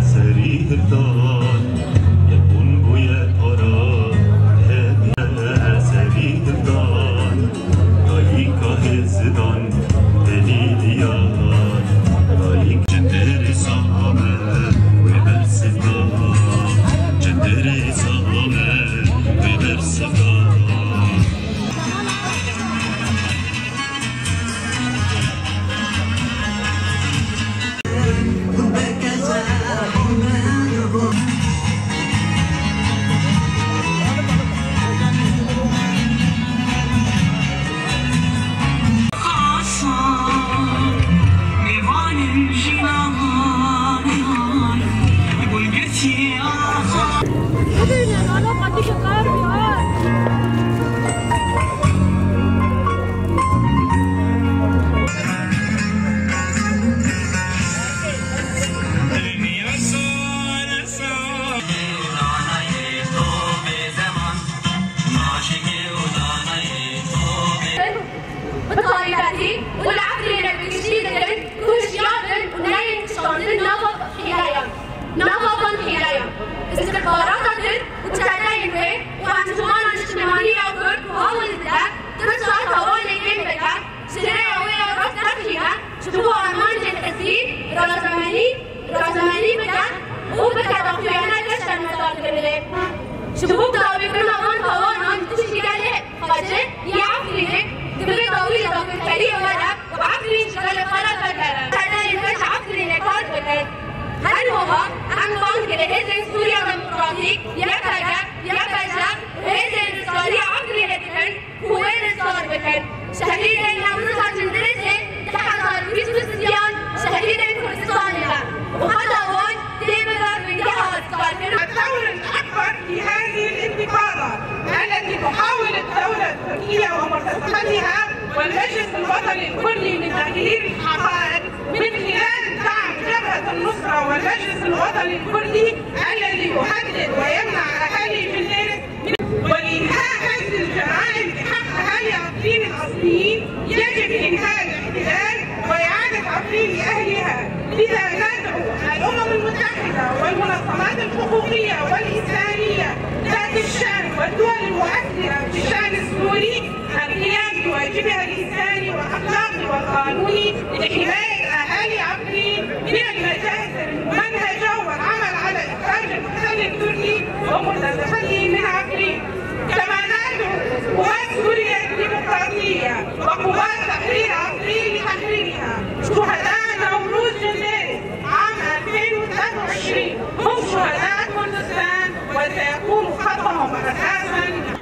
سريع الدار 주목 다음에 흘러온 더운 원투 시간에 어제 야프리는 그들의 거울이 너무 대리어가라 와프리 시간을 팔아가라 사다리는 자프리네 걸거든 한호가 한번 그래해 생 수리하는 프로틱 야타가 야타자 والمجلس الوطني الكردي من تغيير الحقائق من خلال دعم جبهة النصرة والمجلس الوطني الكردي الذي يحدد ويمنع أهالي جنين ولإنهاء هذه الجرائم بحق أهالي عقلين الأصليين يجب إنهاء الاحتلال وإعادة عقلين أهلها لذا ندعو الأمم المتحدة والمنظمات الحقوقية والإنسانية ذات الشأن والدول المؤثرة في الشأن السوري بواجبها الإنساني والأخلاقي والقانوني لحماية أهالي عقلين من المجازر الممنهجة والعمل على إخراج المحتل التركي ومرتزقته من عقلين كما ندعو قوات سوريا الديمقراطية وقوات تحرير عقلين لتحريرها شهداء نوروز جندري عام 2023 هم شهداء كردستان وسيكون خطهم أساسا